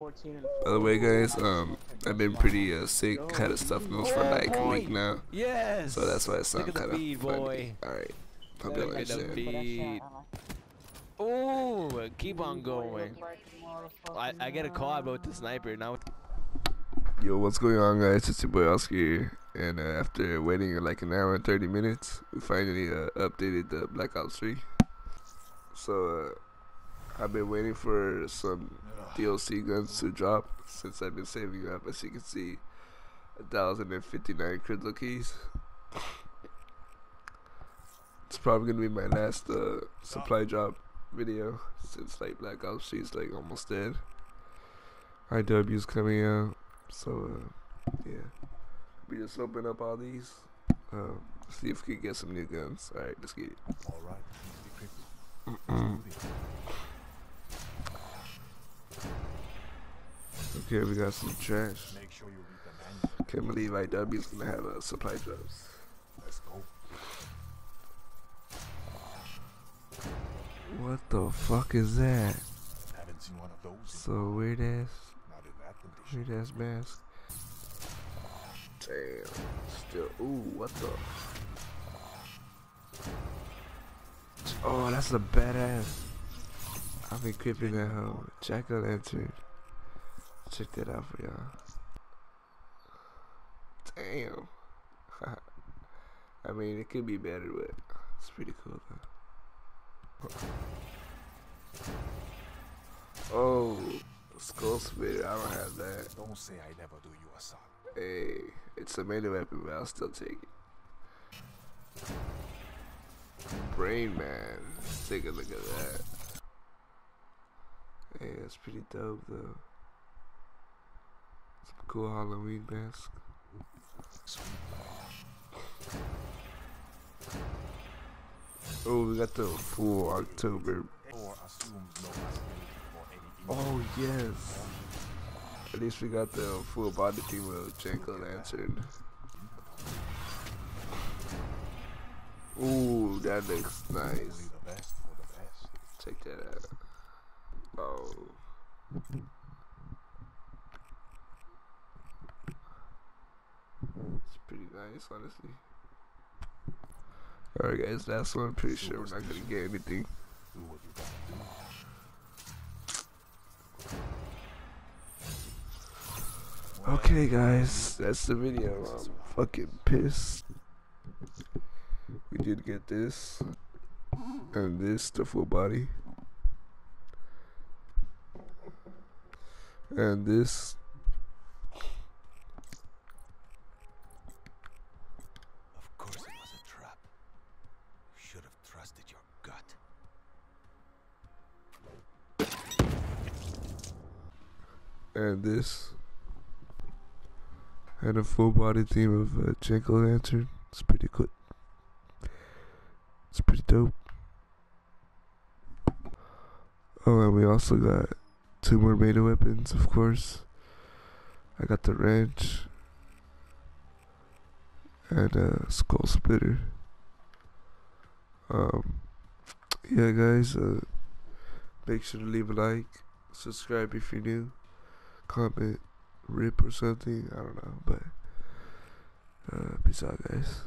By the way, guys, um, I've been pretty uh, sick. Had a stuffed nose for like a week now, Yes. so that's why I sound Look at kind of bead, funny. boy. All right, hope Look you at the understand. Oh, keep on going. I, I get a call about the sniper now. Yo, what's going on, guys? It's your boy Oscar here, and uh, after waiting like an hour and 30 minutes, we finally uh, updated the Black Ops 3. So, uh, I've been waiting for some DLC guns to drop since I've been saving up. As you can see, 1,059 CryptoKeys. It's probably gonna be my last uh, supply drop video since like Black Ops 3 is like almost dead. IW's coming out. So, uh, yeah. We just open up all these. Um, see if we can get some new guns. Alright, let's get it. All Okay, we got some trash. Make sure you read the manual. Can't believe IW's gonna have a supply drops. Let's go. What the fuck is that? Haven't seen one of those. So weird ass, Not in that condition. weird ass mask. Damn. Still, ooh, what the? Oh, that's a badass. I've been creeping that hoe. Jack o' lantern. Check that out for y'all. Damn. I mean, it could be better, but it's pretty cool though. Oh, skull splitter. I don't have that. Don't say I never do you a solid. Hey, it's a melee weapon, but I'll still take it. Brain Man. Take a look at that. Hey, that's pretty dope though. Cool Halloween mask. Oh, we got the full October. Oh yes. At least we got the full body team of Jack o' lantern. Ooh, that looks nice. the best for the best. Check that out. Oh. It's pretty nice, honestly. Alright, guys, that's one. I'm pretty sure we're not gonna get anything. Do what you gotta do. Okay, guys, that's the video. I'm fucking pissed. We did get this and this, the full body, and this. Of course it was a trap. You should have trusted your gut. and this and a full body theme of uh, Jack o' lantern. It's pretty cool. It's pretty dope. Oh, and we also got two more beta weapons, of course. I got the wrench and a skull splitter. Um, yeah, guys. Uh, make sure to leave a like, subscribe if you're new comment, rip or something. I don't know, but uh, peace out, guys.